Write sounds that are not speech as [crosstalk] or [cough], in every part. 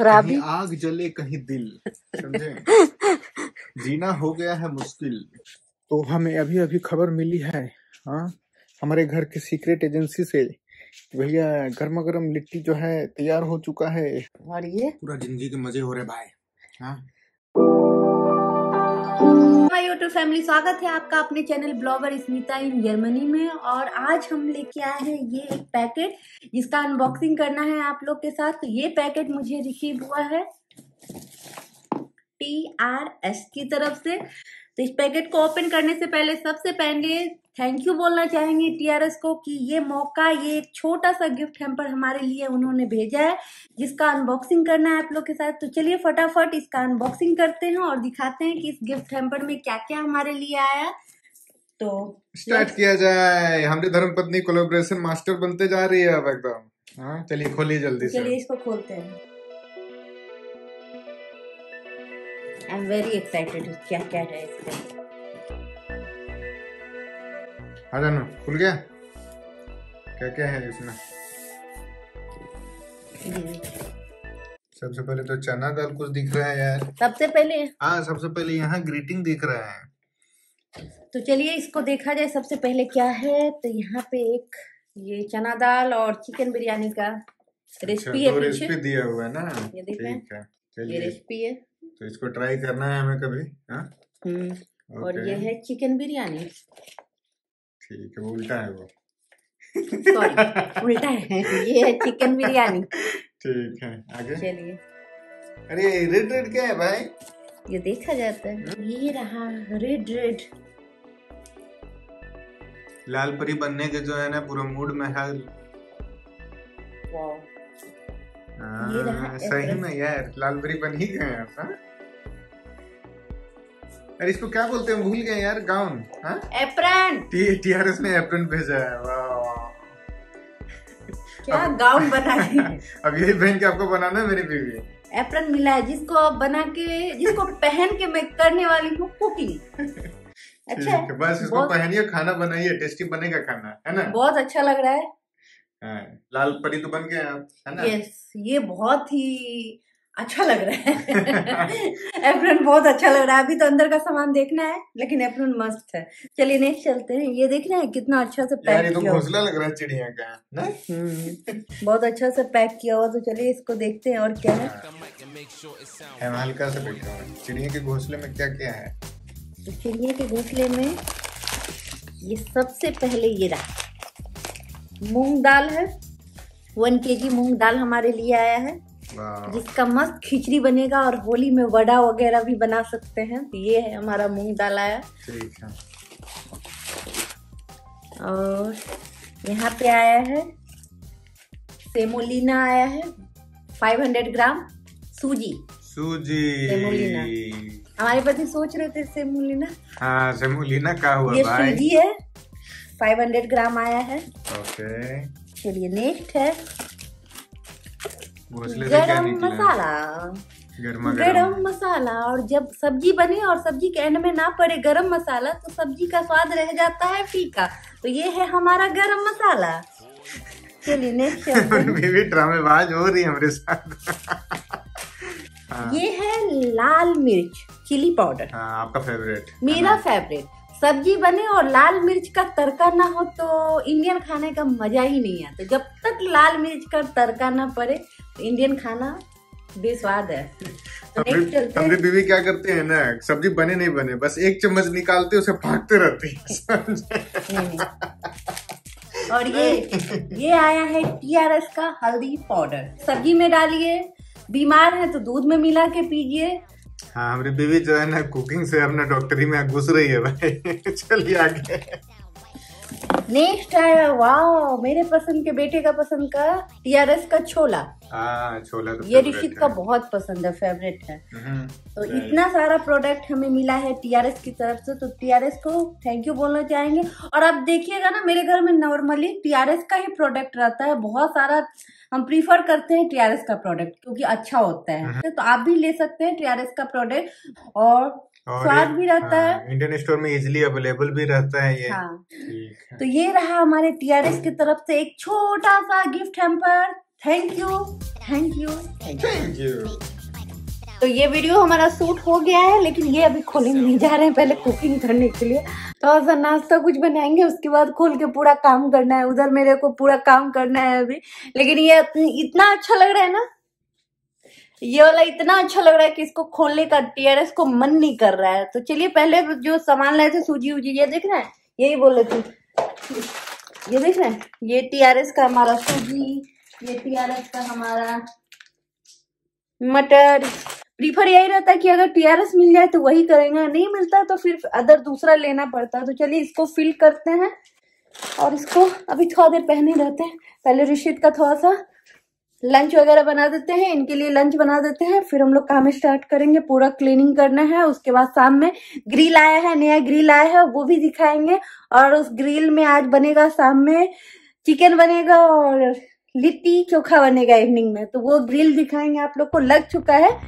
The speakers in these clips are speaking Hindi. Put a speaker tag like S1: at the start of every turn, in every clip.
S1: खराबी
S2: आग जले कहीं दिल समझे? [laughs] जीना हो गया है मुश्किल। तो हमें अभी अभी खबर मिली है हाँ? हमारे घर के सीक्रेट एजेंसी से। भैया गर्मा गर्म लिट्टी जो है तैयार हो चुका है।
S1: और ये?
S2: पूरा ज़िंदगी के मज़े हो रहे भाई हाँ?
S1: माय यूट्यूब फैमिली स्वागत है आपका अपने channel blogger Smita in Germany में। और आज हम लेके आए हैं ये एक पैकेट जिसका अनबॉक्सिंग करना है आप लोग के साथ। तो ये पैकेट मुझे रिसीव हुआ है टी आर एस की तरफ़ से। तो इस पैकेट को ओपन करने से पहले सबसे पहले थैंक यू बोलना चाहेंगे टीआरएस को कि ये मौका ये एक छोटा सा गिफ्ट हैम्पर हमारे लिए उन्होंने भेजा है जिसका अनबॉक्सिंग करना है आप लोग के साथ। तो चलिए फटाफट इसका अनबॉक्सिंग करते हैं और दिखाते हैं कि इस गिफ्ट हेम्पर में क्या क्या हमारे लिए आया। तो
S2: स्टार्ट किया जाए। हमारी धर्म पत्नी कोलेब्रेशन मास्टर बनते जा रही है अब एकदम। हाँ चलिए खोलिए जल्दी
S1: चलिए इसको खोलते हैं। आई एम वेरी एक्साइटेड क्या क्या है इसमें।
S2: आ जाना खुल गया? क्या क्या है इसमें? सबसे पहले तो चना दाल कुछ दिख रहा है यार।
S1: सबसे पहले?
S2: हाँ सबसे पहले यहाँ ग्रीटिंग दिख रहा है।
S1: तो चलिए इसको देखा जाए सबसे पहले क्या है। तो यहाँ पे एक ये चना दाल और चिकन बिरयानी का
S2: अच्छा
S1: रेसिपी है
S2: रेसिपी दिया हुआ है ना?
S1: ये देख रहे हैं?
S2: ठीक है
S1: ये रेसिपी है।
S2: तो इसको ट्राई करना है हमें कभी हाँ?
S1: हम्म और ये है चिकन बिरयानी
S2: ठीक है वो उल्टा है वो।
S1: सॉरी उल्टा है। ये है चिकन बिरयानी
S2: ठीक है आगे।
S1: चलिए।
S2: अरे रेड रेड क्या है भाई?
S1: ये देखा जाता है। ये रहा रेड रेड
S2: लाल परी बनने के जो है ना पूरा मूड में है
S1: वाओ
S2: हाँ, सही। में यार लाल परी बन ही गए आप? अरे इसको क्या बोलते हैं? भूल गए यार गाउन हाँ?
S1: एप्रन
S2: टी टीआरएस ने एप्रन भेजा है
S1: क्या गाउन बना [laughs]
S2: अब यही पहन के आपको बनाना है मेरी बीवी?
S1: एप्रन मिला है जिसको आप बना के जिसको पहन के मैं करने वाली हूँ कुकिंग [laughs] अच्छा
S2: बस इसको पहनिए खाना बनाइए टेस्टी बनेगा खाना है ना?
S1: बहुत अच्छा लग रहा है।
S2: हाँ, लाल परी तो बन गए आप है ना?
S1: यस ये बहुत ही अच्छा लग रहा है। [laughs] एप्रन बहुत अच्छा लग रहा है। अभी तो अंदर का सामान देखना है लेकिन एप्रन मस्त है। चलिए नेक्स्ट चलते हैं। ये देखना है कितना अच्छा से पैक यार तो
S2: घोंसला लग रहा है चिड़िया का ना?
S1: हम्म, बहुत अच्छा से पैक किया हुआ। तो चलिए इसको देखते हैं और क्या है।
S2: हल्का सा बैठा चिड़िया के घोंसले में क्या क्या है?
S1: तो चिड़िया के घोंसले में ये सबसे पहले ये रहा। मूंग दाल है। वन के जी मूंग दाल हमारे लिए आया है। जिसका मस्त खिचड़ी बनेगा और होली में वड़ा वगैरह भी बना सकते हैं। तो ये है हमारा मूंग दाल आया
S2: ठीक है।
S1: और यहाँ पे आया है सेमोलिना आया है 500 ग्राम सूजी।
S2: सूजी।
S1: सेमोलिना। हमारे पति सोच रहे थे सेमोलिना
S2: हाँ सेमोलिना का हुआ
S1: ये
S2: भाई।
S1: सूजी है 500 ग्राम आया है।
S2: ओके
S1: चलिए नेक्स्ट है। गरम मसाला।
S2: गर्मा
S1: गरम। मसाला और जब सब्ज़ी बने और सब्ज़ी के एंड में ना पड़े गरम मसाला तो सब्ज़ी का स्वाद रह जाता है फीका। तो ये है हमारा गरम मसाला। चलिए [laughs] नेक्स्ट
S2: ड्रामेबाज हो रही है हमारे साथ। हाँ
S1: ये है लाल मिर्च चिली पाउडर।
S2: हाँ आपका फेवरेट
S1: मेरा फेवरेट सब्ज़ी बने और लाल मिर्च का तड़का ना हो तो इंडियन खाने का मज़ा ही नहीं आता। जब तक लाल मिर्च का तड़का ना पड़े तो इंडियन खाना बेस्वाद है। तो
S2: हमारी बीवी क्या करते हैं ना सब्ज़ी बने नहीं बने बस एक चम्मच निकालते उसे भागते रहते हैं। [laughs]
S1: और ये ये आया है टीआरएस का हल्दी पाउडर। सब्ज़ी में डालिए बीमार है तो दूध में मिला के पीजिए।
S2: हाँ हमारी बीवी जो है ना कुकिंग से अपना डॉक्टरी में घुस रही है भाई। [laughs] चलिए आगे।
S1: नेक्स्ट है वाह मेरे पसंद के बेटे का पसंद का टीआरएस का छोला।
S2: हाँ छोला तो
S1: ये ऋषित का बहुत पसंद है फेवरेट है।
S2: हम्म,
S1: तो इतना सारा प्रोडक्ट हमें मिला है टीआरएस की तरफ़ से तो टीआरएस को थैंक यू बोलना चाहेंगे। और आप देखिएगा ना मेरे घर में नॉर्मली टीआरएस का ही प्रोडक्ट रहता है बहुत सारा हम प्रीफर करते हैं टीआरएस का प्रोडक्ट क्योंकि अच्छा होता है। तो आप भी ले सकते हैं टीआरएस का प्रोडक्ट और स्वाद भी रहता हाँ,
S2: है। इंडियन स्टोर में इजिली अवेलेबल भी रहता है ये।
S1: हाँ।
S2: है।
S1: तो ये रहा हमारे टीआरएस की तरफ़ से एक छोटा सा gift hamper thank you thank you
S2: thank you
S1: तो ये वीडियो हमारा शूट हो गया है, लेकिन ये अभी खोलने नहीं जा रहे हैं, पहले कुकिंग करने के लिए। थोड़ा सा नाश्ता कुछ बनाएँगे, उसके बाद खोल के पूरा काम करना है। उधर मेरे को पूरा काम करना है अभी। लेकिन ये इतना अच्छा लग रहा है ना? ये वाला इतना अच्छा लग रहा है कि इसको खोलने का टीआरएस को मन नहीं कर रहा है। तो चलिए, पहले जो सामान लाए थे, सूजी उजी ये देख रहे हैं? यही बोल रहे थे। ये देख रहे हैं? ये टीआरएस का हमारा सूजी, ये टीआरएस का हमारा मटर। प्रीफर यही रहता है कि अगर टीआरएस मिल जाए तो वही करेंगे, नहीं मिलता तो फिर अदर दूसरा लेना पड़ता है। तो चलिए इसको फिल करते हैं और इसको अभी थोड़ा देर पहने रहते हैं। पहले ऋषित का थोड़ा सा लंच वगैरह बना देते हैं, इनके लिए लंच बना देते हैं। फिर हम लोग काम स्टार्ट करेंगे, पूरा क्लीनिंग करना है। उसके बाद शाम में ग्रिल आया है, नया ग्रिल आया है, वो भी दिखाएँगे। और उस ग्रिल में आज बनेगा शाम में चिकन बनेगा और लिट्टी चोखा बनेगा इवनिंग में। तो वो ग्रिल दिखाएँगे आप लोग को, लग चुका है।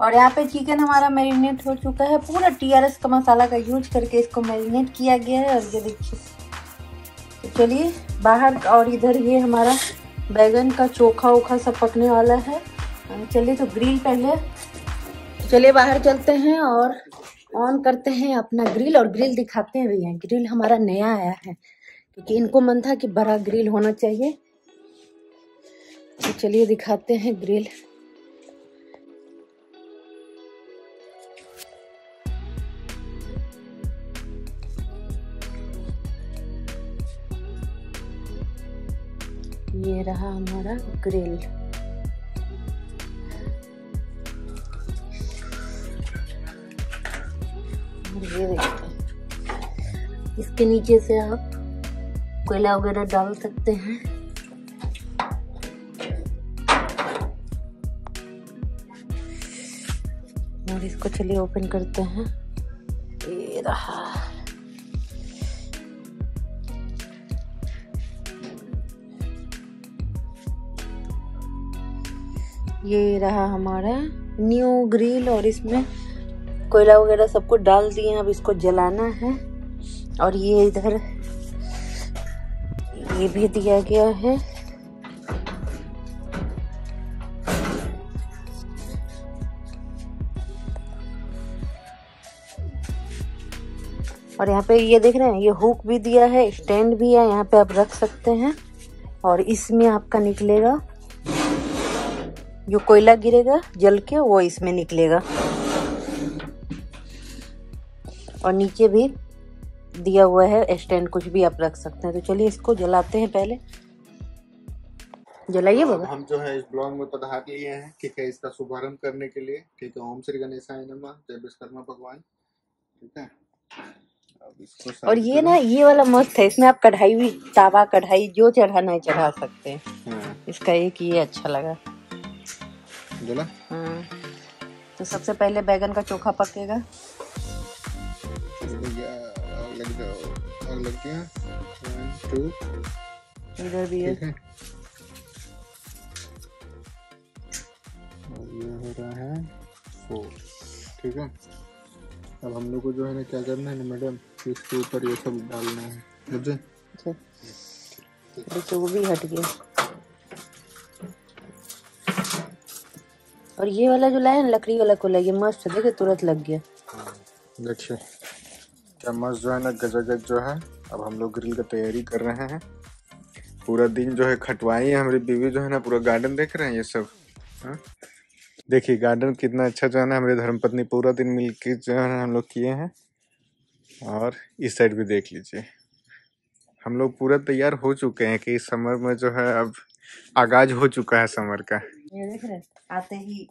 S1: और यहाँ पे चिकन हमारा मैरिनेट हो चुका है। पूरा टीआरएस का मसाला का यूज़ करके इसको मैरिनेट किया गया है। और ये देखिए। तो चलिए, बाहर और इधर ये हमारा बैगन का चोखा ओखा सब पकने वाला है। चलिए तो ग्रिल पहले चलिए बाहर चलते हैं और ऑन करते हैं अपना ग्रिल और ग्रिल दिखाते हैं भैया। ग्रिल हमारा नया आया है। क्योंकि इनको मन था कि बड़ा ग्रिल होना चाहिए। तो चलिए दिखाते हैं ग्रिल रहा हमारा ग्रिल ये इसके नीचे से आप कोयला वगैरह डाल सकते हैं। और इसको चलिए ओपन करते हैं। ये रहा। ये रहा हमारा न्यू ग्रिल और इसमें कोयला वगैरह सबको डाल दिए अब इसको जलाना है। और ये इधर, ये भी दिया गया है। और यहाँ पे ये देख रहे हैं, ये हुक भी दिया है स्टैंड भी है, यहाँ पे आप रख सकते हैं। और इसमें आपका निकलेगा। जो कोयला गिरेगा जल के वो इसमें निकलेगा। और नीचे भी दिया हुआ है स्टैंड कुछ भी आप रख सकते हैं। तो चलिए इसको जलाते हैं पहले। जलाइए बाबा।
S2: हम जो है इस ब्लॉग में पधार लिए हैं ठीक है इसका शुभारंभ करने के लिए। ठीक है ओम श्री गणेशाय नमः जय विश्वकर्मा भगवान। ठीक है
S1: और ये ना ये वाला मस्त है इसमें आप कढ़ाई भी तावा कढ़ाई जो चढ़ाना है चढ़ा सकते हैं। हाँ। इसका एक ये अच्छा लगा। हाँ। तो सबसे पहले बैगन का चोखा पकेगा। इधर भी है।
S2: ये हो रहा है ठीक है। अब हम लोग को जो है ना क्या करना है ना मैडम इसके ऊपर ये सब डालना है। मुझे?
S1: अच्छा। वो भी हट गया। और ये वाला जो लाया ना, लकड़ी वाला को ये मस्त है, देखे तुरंत लग गया।
S2: देखिए, क्या मस्त जो है ना, गजागज जो है। अब हम लोग ग्रिल का तैयारी कर रहे हैं। पूरा दिन जो है खटवाई है, हमारी बीवी जो है ना, पूरा गार्डन देख रहे हैं ये सब। हाँ? देखिए गार्डन कितना अच्छा जो है ना, हमारे धर्मपत्नी पूरा दिन मिल के जो है हम लोग किए हैं। और इस साइड भी देख लीजिए। हम लोग पूरा तैयार हो चुके हैं कि इस समर में जो है, अब आगाज़ हो चुका है समर का।
S1: ये देख रहे आते ही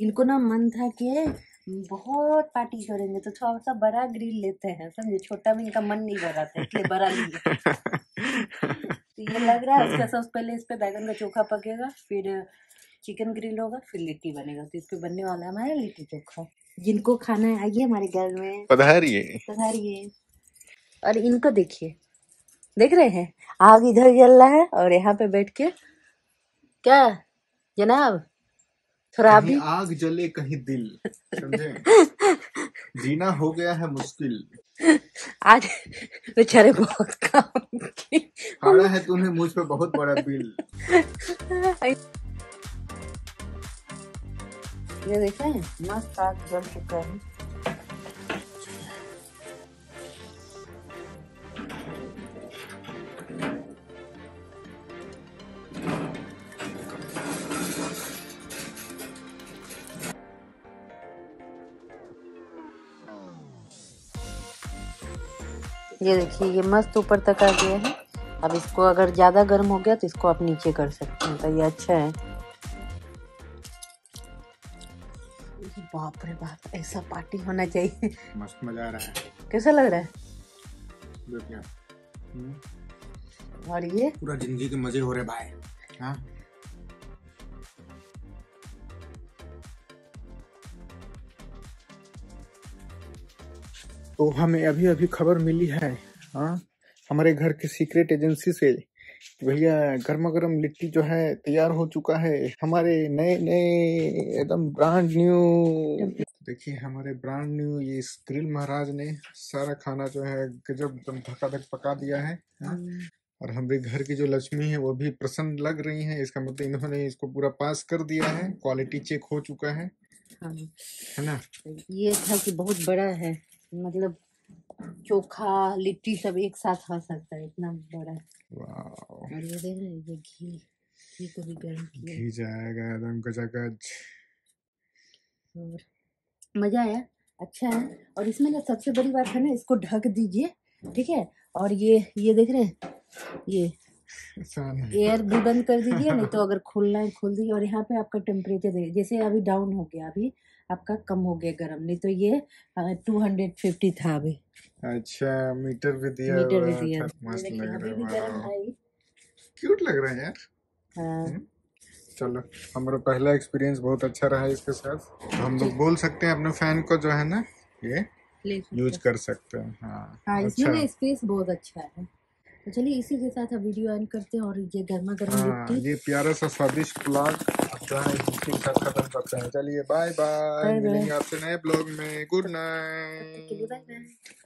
S1: इनको ना मन था कि बहुत पार्टी करेंगे तो थोड़ा सा बड़ा ग्रिल लेते हैं समझे? छोटा में इनका मन नहीं भरा था इसलिए बड़ा लिए तो ये लग रहा है उसका सबसे पहले इस पे बैगन का चोखा पकेगा फिर चिकन ग्रिल होगा फिर लिट्टी बनेगा। तो इस पे बनने वाला है हमारा लिट्टी चोखा। जिनको खाना है आइए हमारे घर में।
S2: पधारिए।
S1: पधारिए। और इनको देखिए। देख रहे हैं? आग इधर जल रहा है और यहाँ पे बैठ के क्या? जनाब थोड़ा अभी
S2: आग जले कहीं दिल समझे? [laughs] जीना हो गया है मुश्किल।
S1: आज बेचारे बहुत काम
S2: फाड़ा है तूने मुझ पे बहुत बड़ा बिल।
S1: ये देखें मस्त आग जल चुका है। ये देखिए ये मस्त ऊपर तक आ गया है। अब इसको अगर ज़्यादा गर्म हो गया तो इसको आप नीचे कर सकते हैं तो ये अच्छा है। बाप रे बाप ऐसा पार्टी होना चाहिए।
S2: मस्त मज़ा आ रहा है।
S1: कैसा लग रहा है?
S2: हम्म,
S1: और ये?
S2: पूरा ज़िंदगी के मज़े हो रहे भाई। हाँ? तो हमें अभी अभी खबर मिली है हाँ हमारे घर के सीक्रेट एजेंसी से भैया गर्मा गर्म लिट्टी जो है तैयार हो चुका है हमारे नए नए एकदम ब्रांड न्यू देखिए हमारे ब्रांड न्यू ये इस ग्रिल महाराज ने सारा खाना जो है गजब एकदम धकाधक पका दिया है हाँ? और हमारे घर की जो लक्ष्मी है वो भी प्रसन्न लग रही है इसका मतलब इन्होंने इसको पूरा पास कर दिया है क्वालिटी चेक हो चुका है
S1: हाँ,
S2: है ना?
S1: ये था कि बहुत बड़ा है मतलब चोखा लिट्टी सब एक साथ खा सकता है इतना बड़ा और ये देख रहे ये घी घी को भी गर्म किया।
S2: घी जाएगा एकदम गजागज।
S1: और मज़ा आया अच्छा है। और इसमें ना सबसे बड़ी बात है ना इसको ढक दीजिए ठीक है? और ये ये देख रहे हैं ये एयर भी बंद कर दीजिए नहीं तो [laughs] अगर खुलना है खोल दीजिए। और यहाँ पे आपका टेम्परेचर जैसे अभी डाउन हो गया अभी आपका कम हो गया गर्म नहीं तो ये टू हंड्रेड फिफ्टी था अभी।
S2: अच्छा मीटर भी दिया
S1: मीटर भी दिया
S2: मस्त लग रहा है। क्यूट लग रहा है यार।
S1: हाँ,
S2: चलो हमारा पहला एक्सपीरियंस बहुत अच्छा रहा इसके साथ। हम लोग बोल सकते हैं अपने फ़ैन को जो है ना ये यूज़ कर सकते हैं हाँ
S1: हाँ इसमें
S2: अच्छा।
S1: ना स्पेस बहुत अच्छा है। तो चलिए इसी के साथ अब वीडियो एंड करते हैं और ये गर्मा गर्म
S2: हाँ ये प्यारा सा स्वादिष्ट प्लाग ठाक इसी खत्म करते हैं चलिए बाय बाय। मिलेंगे आपसे नए ब्लॉग में. Good night
S1: bye bye